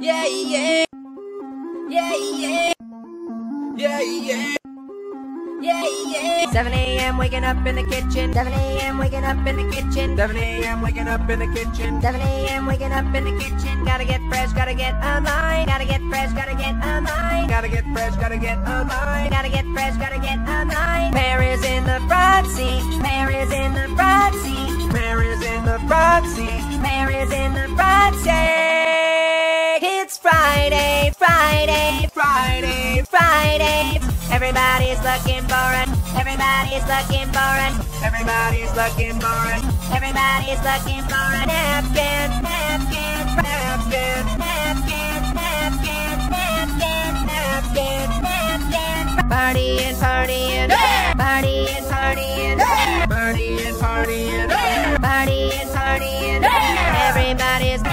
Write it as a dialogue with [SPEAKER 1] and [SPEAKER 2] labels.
[SPEAKER 1] Yeah, yeah. Yeah, yeah. Yeah, yeah. Yeah, yeah. 7 a.m. waking up in the kitchen. 7 a.m. waking up in the kitchen. 7 a.m. waking up in the kitchen. 7 a.m. waking up in the kitchen. Gotta get fresh, gotta get a mind. Gotta get fresh, gotta get a mind. Gotta get fresh, gotta get a mind. Gotta get fresh, gotta get a mind. Mary's in the front seat. Mary's in the front seat. Mary's in the front seat. Mary's in the front seat. Everybody's looking for it. Everybody's looking for it. Everybody's looking for it. Everybody's looking for a napkin, napkin, napkin, napkin, napkin, napkin, napkin, napkin. Party and party and party and party and party and party and party and party and everybody's.